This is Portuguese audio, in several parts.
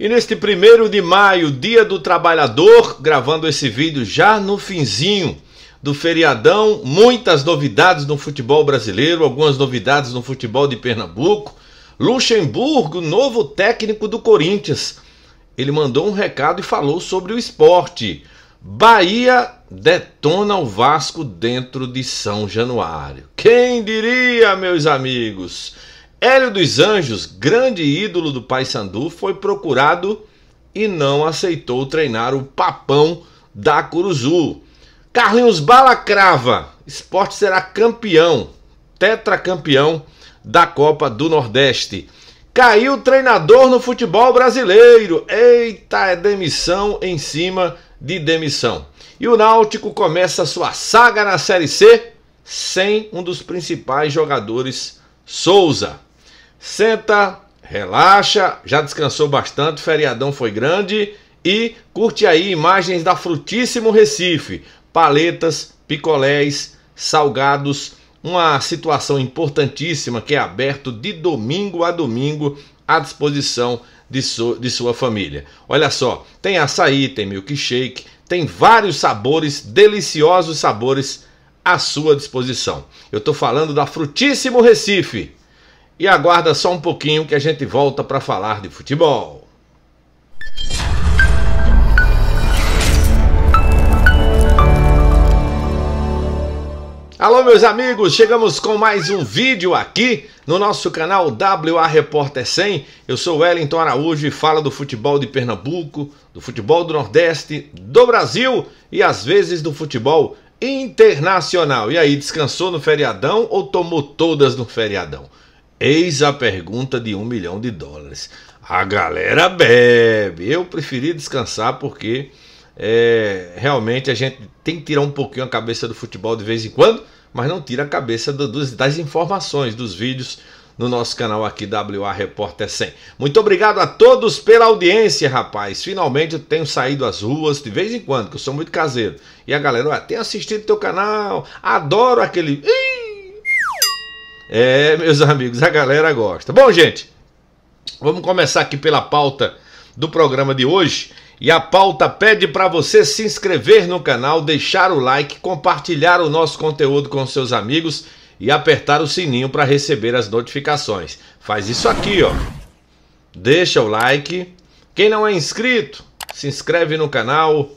E neste primeiro de maio, dia do trabalhador, gravando esse vídeo já no finzinho do feriadão, muitas novidades no futebol brasileiro, algumas novidades no futebol de Pernambuco. Luxemburgo, novo técnico do Corinthians. Ele mandou um recado e falou sobre o esporte. Bahia detona o Vasco dentro de São Januário. Quem diria, meus amigos? Hélio dos Anjos, grande ídolo do Paysandu, foi procurado e não aceitou treinar o papão da Curuzu. Carlinhos Balacrava, esporte será campeão, tetracampeão da Copa do Nordeste. Caiu treinador no futebol brasileiro. Eita, é demissão em cima de demissão. E o Náutico começa sua saga na Série C sem um dos principais jogadores, Souza. Senta, relaxa, já descansou bastante, o feriadão foi grande e curte aí imagens da Frutíssimo Recife, paletas, picolés, salgados, uma situação importantíssima que é aberto de domingo a domingo à disposição de, de sua família. Olha só, tem açaí, tem milkshake, tem vários sabores, deliciosos sabores à sua disposição. Eu estou falando da Frutíssimo Recife. E aguarda só um pouquinho que a gente volta para falar de futebol. Alô, meus amigos, chegamos com mais um vídeo aqui no nosso canal WA Repórter 100. Eu sou Wellington Araújo e falo do futebol de Pernambuco, do futebol do Nordeste, do Brasil e às vezes do futebol internacional. E aí, descansou no feriadão ou tomou todas no feriadão? Eis a pergunta de um milhão de dólares. A galera bebe. Eu preferi descansar porque é, realmente a gente tem que tirar um pouquinho a cabeça do futebol de vez em quando, mas não tira a cabeça do, dos, das informações, dos vídeos no nosso canal aqui WA Repórter 100. Muito obrigado a todos pela audiência, rapaz. Finalmente eu tenho saído às ruas de vez em quando, que eu sou muito caseiro. E a galera, ó, tem assistido teu canal, adoro aquele. É, meus amigos, a galera gosta. Bom, gente, vamos começar aqui pela pauta do programa de hoje. E a pauta pede para você se inscrever no canal, deixar o like, compartilhar o nosso conteúdo com seus amigos e apertar o sininho para receber as notificações. Faz isso aqui, ó. Deixa o like. Quem não é inscrito, se inscreve no canal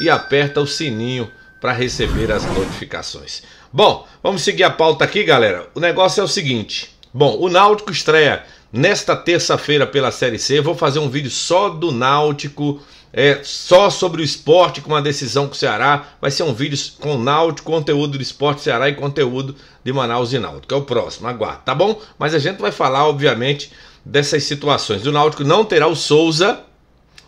e aperta o sininho para receber as notificações. Bom, vamos seguir a pauta aqui, galera. O negócio é o seguinte. Bom, o Náutico estreia nesta terça-feira pela Série C. Eu vou fazer um vídeo só do Náutico é, só sobre o esporte com uma decisão com o Ceará. Vai ser um vídeo com Náutico, conteúdo do esporte Ceará e conteúdo de Manaus e Náutico. É o próximo, aguarda, tá bom? Mas a gente vai falar, obviamente, dessas situações. O Náutico não terá o Souza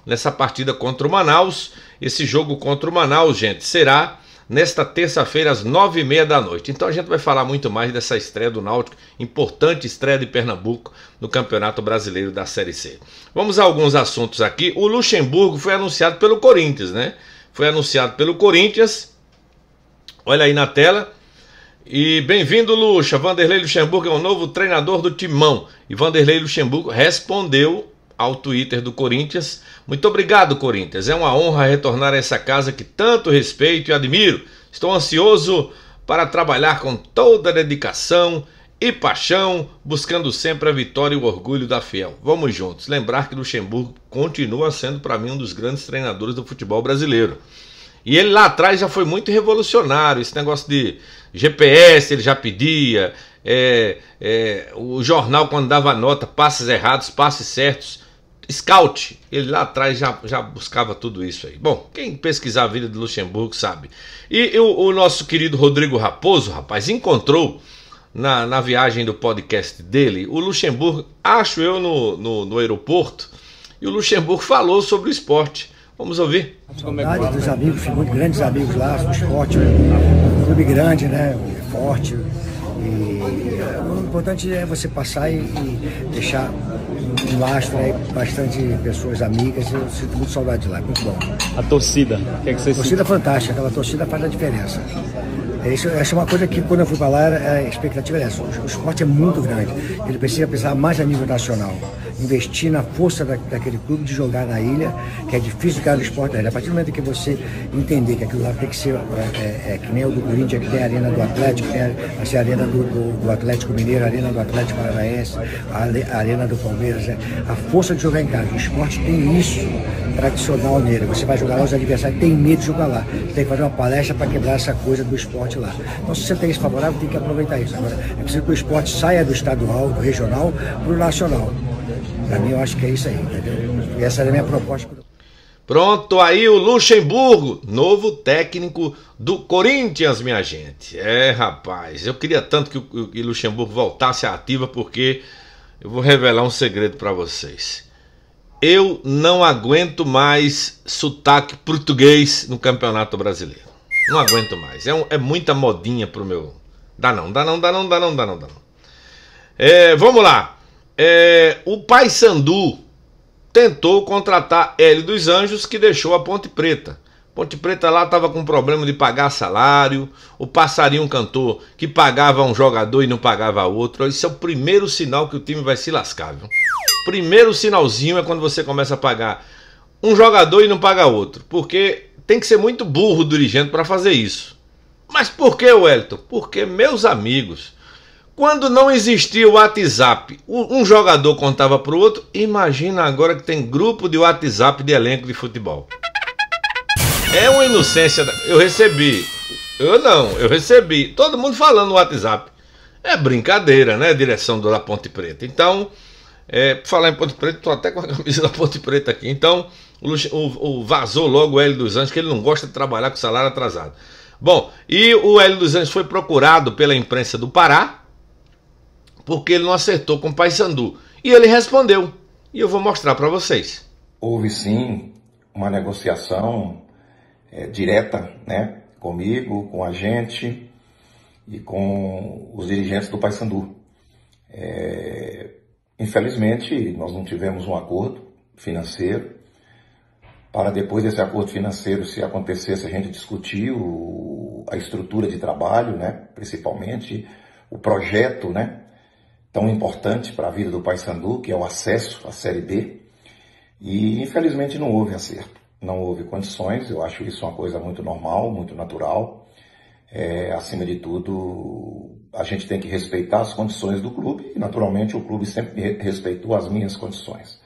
nessa partida contra o Manaus. Esse jogo contra o Manaus, gente, será nesta terça-feira às nove e meia da noite. Então a gente vai falar muito mais dessa estreia do Náutico, importante estreia de Pernambuco no Campeonato Brasileiro da Série C. Vamos a alguns assuntos aqui. O Luxemburgo foi anunciado pelo Corinthians, né? Foi anunciado pelo Corinthians. Olha aí na tela. E bem-vindo, Luxa. Vanderlei Luxemburgo é o novo treinador do Timão. E Vanderlei Luxemburgo respondeu ao Twitter do Corinthians. Muito obrigado, Corinthians. É uma honra retornar a essa casa que tanto respeito e admiro. Estou ansioso para trabalhar com toda a dedicação e paixão, buscando sempre a vitória e o orgulho da Fiel. Vamos juntos. Lembrar que Luxemburgo continua sendo para mim um dos grandes treinadores do futebol brasileiro. E ele lá atrás já foi muito revolucionário. Esse negócio de GPS ele já pedia. É, é, o jornal, quando dava nota, passes errados, passes certos. Scout, ele lá atrás já, já buscava tudo isso aí. Bom, quem pesquisar a vida de Luxemburgo sabe. E o, o nosso querido Rodrigo Raposo, rapaz, encontrou na, na viagem do podcast dele o Luxemburgo, acho eu, no, no, no aeroporto, e o Luxemburgo falou sobre o esporte. Vamos ouvir. Saudade dos amigos, muito grandes amigos lá, o esporte, um clube grande, né? Forte. E o importante é você passar e, e deixar um lastro aí, bastante pessoas amigas. Eu sinto muito saudade de lá, muito bom. A torcida, o que é que você Torcida fantástica, aquela torcida faz a diferença. É isso, essa é uma coisa que quando eu fui para lá, a expectativa era essa. O esporte é muito grande. Ele precisa pensar mais a nível nacional. Investir na força da, daquele clube de jogar na ilha, que é difícil cara do esporte da ilha. A partir do momento que você entender que aquilo lá tem que ser é, é, é que nem o do Corinthians, que tem a arena do Atlético, tem a, a arena do, do, do, Atlético Mineiro, a arena do Atlético Paranaense, a, a arena do Palmeiras. Né? A força de jogar em casa. O esporte tem isso tradicional nele. Você vai jogar lá, os adversários têm medo de jogar lá. Tem que fazer uma palestra para quebrar essa coisa do esporte lá. Então, se você tem isso favorável, tem que aproveitar isso. Agora, é preciso que o esporte saia do estadual, do regional, para o nacional. Para mim, eu acho que é isso aí, entendeu? E essa é a minha proposta. Pronto, aí o Luxemburgo, novo técnico do Corinthians, minha gente. É, rapaz, eu queria tanto que o, que Luxemburgo voltasse à ativa, porque eu vou revelar um segredo para vocês. Eu não aguento mais sotaque português no Campeonato Brasileiro. Não aguento mais. É, um, é muita modinha pro meu. Dá não, dá não, dá não, dá não, dá não, dá não. É, vamos lá. É, o Paysandu tentou contratar Hélio dos Anjos, que deixou a Ponte Preta. Ponte Preta lá estava com problema de pagar salário. O passarinho cantor que pagava um jogador e não pagava outro. Esse é o primeiro sinal que o time vai se lascar, viu? Primeiro sinalzinho é quando você começa a pagar um jogador e não paga outro. Porque tem que ser muito burro dirigente para fazer isso. Mas por que, Wellington? Porque, meus amigos, quando não existia o WhatsApp, um jogador contava para o outro, imagina agora que tem grupo de WhatsApp de elenco de futebol. É uma inocência. Eu recebi. Eu não, eu recebi. Todo mundo falando no WhatsApp. É brincadeira, né? Direção do La Ponte Preta. Então, é, falar em Ponte Preta, tô até com a camisa da Ponte Preta aqui. Então, o, o, o vazou logo o Hélio dos Anjos, que ele não gosta de trabalhar com salário atrasado. Bom, e o Hélio dos Anjos foi procurado pela imprensa do Pará, porque ele não acertou com o Paysandu. E ele respondeu. E eu vou mostrar para vocês. Houve sim uma negociação é, direta né, comigo, com a gente e com os dirigentes do Paysandu. É, infelizmente, nós não tivemos um acordo financeiro para depois desse acordo financeiro, se acontecesse, a gente discutir o, a estrutura de trabalho, né, principalmente o projeto, né, tão importante para a vida do Paysandu, que é o acesso à Série B. E infelizmente não houve acerto, não houve condições. Eu acho isso uma coisa muito normal, muito natural. É, acima de tudo, a gente tem que respeitar as condições do clube e, naturalmente, o clube sempre respeitou as minhas condições.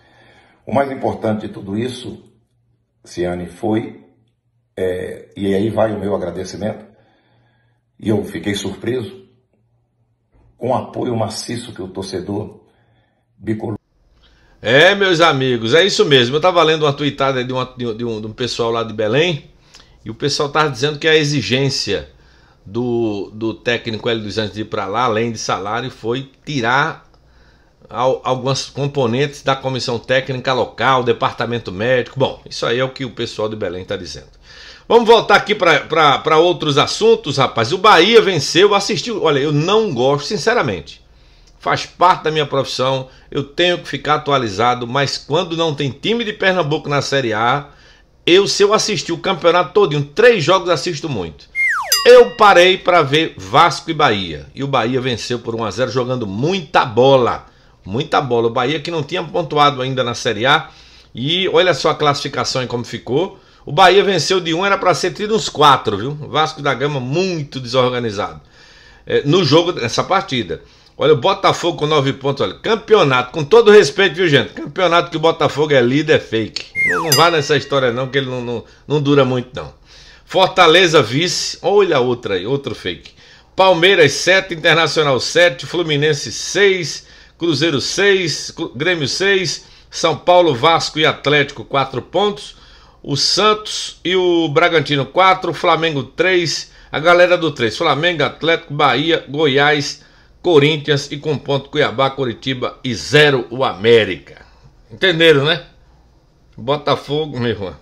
O mais importante de tudo isso Ciane, foi, é, e aí vai o meu agradecimento, e eu fiquei surpreso com apoio maciço que o torcedor bicolor. É, meus amigos, é isso mesmo. Eu estava lendo uma tweetada de, uma, de, um, de um pessoal lá de Belém, e o pessoal estava dizendo que a exigência do, do técnico Hélio dos Anjos de ir para lá, além de salário, foi tirar algumas componentes da comissão técnica local, departamento médico. Bom, isso aí é o que o pessoal de Belém está dizendo. Vamos voltar aqui para outros assuntos, rapaz. O Bahia venceu, assistiu. Olha, eu não gosto, sinceramente. Faz parte da minha profissão, eu tenho que ficar atualizado, mas quando não tem time de Pernambuco na Série A, eu, se eu assistir o campeonato todo, três jogos assisto muito. Eu parei para ver Vasco e Bahia. E o Bahia venceu por 1 a 0 jogando muita bola. Muita bola. O Bahia que não tinha pontuado ainda na Série A. E olha só a classificação e como ficou. O Bahia venceu de um, era para ser tido uns quatro, viu? Vasco da Gama muito desorganizado. É, no jogo dessa partida. Olha, o Botafogo com nove pontos. Olha, campeonato, com todo respeito, viu, gente? Campeonato que o Botafogo é líder é fake. Não, não vá nessa história, não, que ele não, não, não dura muito, não. Fortaleza vice. Olha outra aí, outro fake. Palmeiras 7, Internacional 7, Fluminense 6, Cruzeiro 6, Grêmio 6, São Paulo, Vasco e Atlético 4 pontos, o Santos e o Bragantino 4, Flamengo 3, a galera do 3, Flamengo, Atlético, Bahia, Goiás, Corinthians e com ponto Cuiabá, Curitiba e 0 o América. Entenderam, né? Botafogo, meu irmão.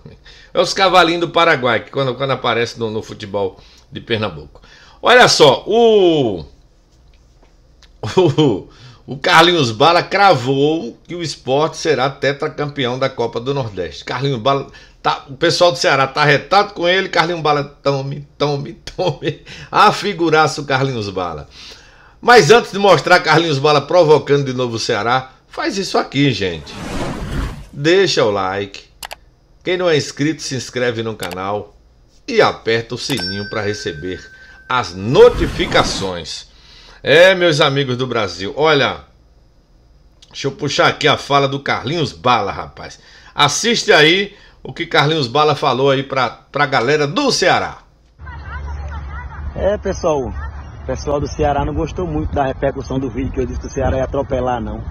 É os cavalinhos do Paraguai, que quando, quando aparece no, no futebol de Pernambuco. Olha só, o. O, o Carlinhos Bala cravou que o esporte será tetracampeão da Copa do Nordeste. Carlinhos Bala. Tá, o pessoal do Ceará tá retado com ele. Carlinhos Bala, tome, tome, tome. A figuraça o Carlinhos Bala. Mas antes de mostrar Carlinhos Bala provocando de novo o Ceará, Faz isso aqui, gente. Deixa o like. Quem não é inscrito, se inscreve no canal e aperta o sininho para receber as notificações. É, meus amigos do Brasil, olha, deixa eu puxar aqui a fala do Carlinhos Bala, rapaz. Assiste aí o que Carlinhos Bala falou aí pra, pra galera do Ceará. É, pessoal, o pessoal do Ceará não gostou muito da repercussão do vídeo que eu disse que o Ceará ia atropelar, não.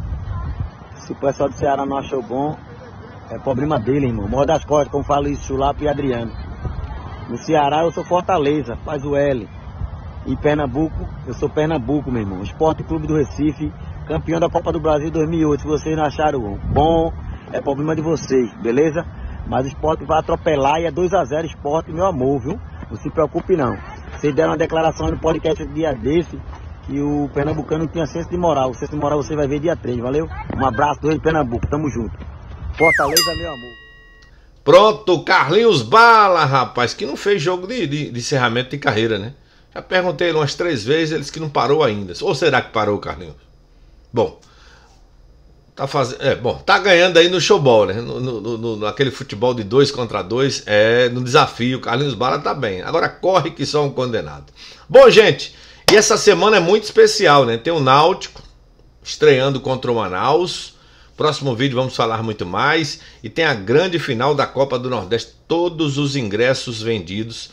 Se o pessoal do Ceará não achou bom, é problema dele, irmão. Morre das costas, como fala isso, Chulapo e Adriano. No Ceará eu sou Fortaleza, faz o L. Em Pernambuco, eu sou Pernambuco, meu irmão. Esporte Clube do Recife, campeão da Copa do Brasil 2008. Se vocês não acharam bom, é problema de vocês, beleza? Mas o esporte vai atropelar e é 2x0 esporte, meu amor, viu? Não se preocupe não. Vocês deram uma declaração no podcast dia desse que o Pernambucano tinha senso de moral. O senso de moral você vai ver dia 3, valeu? Um abraço do Pernambuco, tamo junto. Fortaleza, meu amor. Pronto, Carlinhos Bala, rapaz, que não fez jogo de, de, de encerramento de carreira, né? Já perguntei umas três vezes, eles que não parou ainda. Ou será que parou, Carlinhos? Bom, tá fazendo. É, bom, tá ganhando aí no showball, né? No, no, no, naquele futebol de dois contra dois, é no desafio. Carlinhos Bala tá bem. Agora corre que só um condenado. Bom, gente, e essa semana é muito especial, né? Tem o Náutico estreando contra o Manaus. Próximo vídeo vamos falar muito mais. E tem a grande final da Copa do Nordeste. Todos os ingressos vendidos.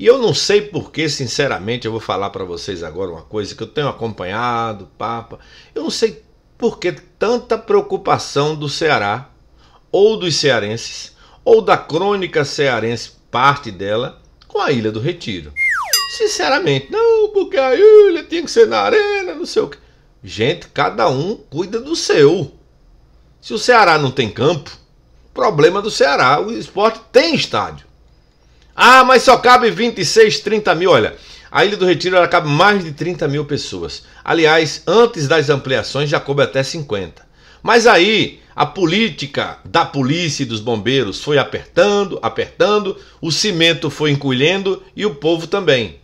E eu não sei porque, sinceramente, eu vou falar para vocês agora uma coisa que eu tenho acompanhado, Papa. Eu não sei por que tanta preocupação do Ceará, ou dos cearenses, ou da crônica cearense, parte dela, com a Ilha do Retiro. Sinceramente, não, porque a ilha tinha que ser na arena, não sei o que. Gente, cada um cuida do seu. Se o Ceará não tem campo, problema do Ceará. O esporte tem estádio. Ah, mas só cabe 26, 30 mil. Olha, a Ilha do Retiro ela cabe mais de 30 mil pessoas. Aliás, antes das ampliações já coube até 50. Mas aí a política da polícia e dos bombeiros foi apertando, apertando, o cimento foi encolhendo e o povo também.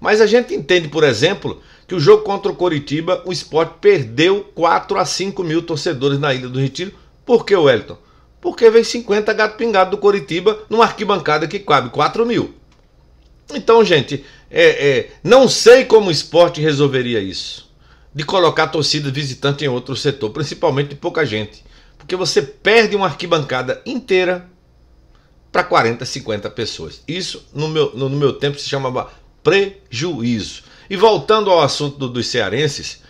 Mas a gente entende, por exemplo, que o jogo contra o Coritiba, o esporte perdeu 4 a 5 mil torcedores na Ilha do Retiro. Por que, Wellington? Porque veio 50 gato pingado do Coritiba numa arquibancada que cabe 4 mil. Então, gente, é, é, não sei como o esporte resolveria isso. De colocar torcida visitante em outro setor, principalmente de pouca gente. Porque você perde uma arquibancada inteira para 40, 50 pessoas. Isso, no meu, no, no meu tempo, se chamava prejuízo. E voltando ao assunto do, dos cearenses,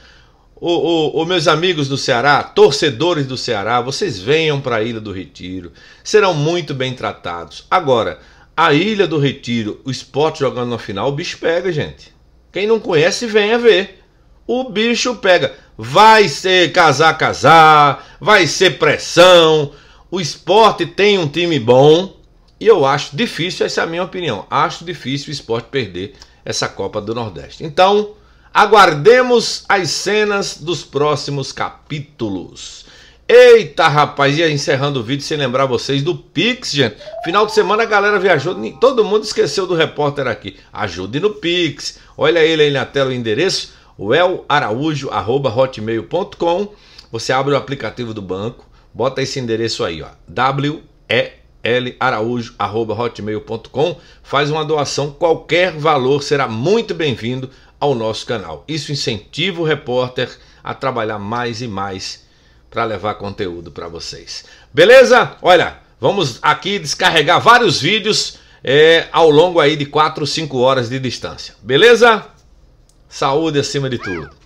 o, meus amigos do Ceará, torcedores do Ceará, vocês venham para a Ilha do Retiro, serão muito bem tratados. Agora, a Ilha do Retiro, o esporte jogando na final, o bicho pega, gente. Quem não conhece, venha ver. O bicho pega. Vai ser casar, casar, vai ser pressão. O esporte tem um time bom. E eu acho difícil, essa é a minha opinião. Acho difícil o esporte perder essa Copa do Nordeste. Então, aguardemos as cenas dos próximos capítulos. Eita, rapaz, ia encerrando o vídeo sem lembrar vocês do Pix, gente. Final de semana a galera viajou, todo mundo esqueceu do repórter aqui. Ajude no Pix. Olha ele aí na tela o endereço, welaraújo@hotmail.com. Você abre o aplicativo do banco, bota esse endereço aí, ó. W E laraujo@hotmail.com, faz uma doação, qualquer valor será muito bem-vindo ao nosso canal. Isso incentiva o repórter a trabalhar mais e mais para levar conteúdo para vocês. Beleza? Olha, vamos aqui descarregar vários vídeos é, ao longo aí de 4, 5 horas de distância. Beleza? Saúde acima de tudo.